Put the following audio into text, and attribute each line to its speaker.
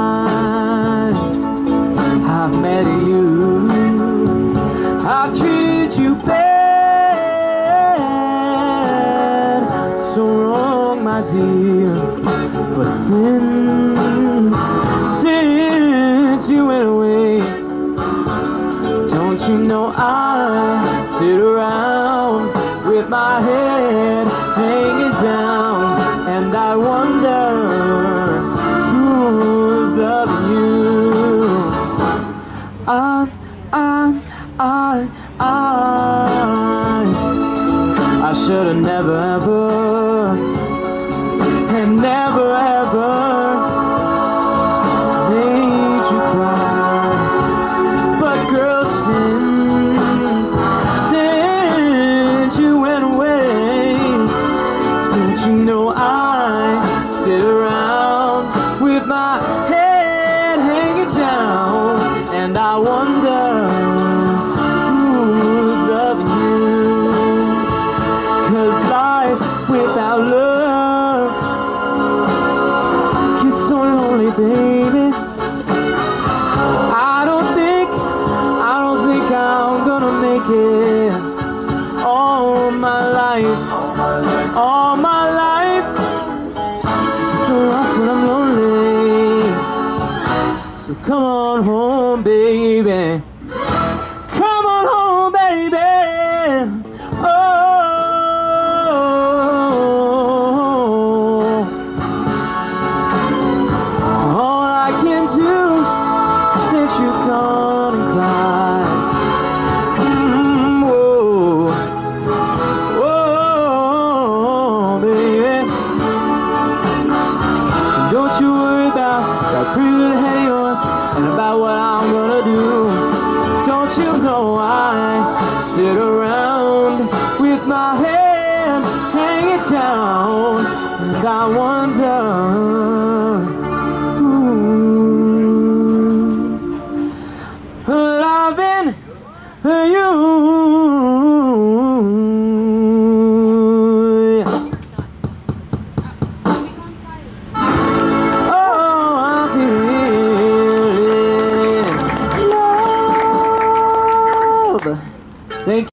Speaker 1: I have met you. I've treated you bad, so wrong, my dear. But since, since you went away, don't you know I sit around with my head hanging down, and I wonder I, I, I, I, I should have never ever, and never ever made you cry. But girl, since, since you went away, don't you know gonna make it all my life, all my come on home, baby. Come on home, baby. Oh. All I can do since you gone and cried. Mm, whoa, whoa, baby. Don't you worry about that pretty little head and about what I'm gonna do. Don't you know I sit around with my head hanging down and I wonder Thank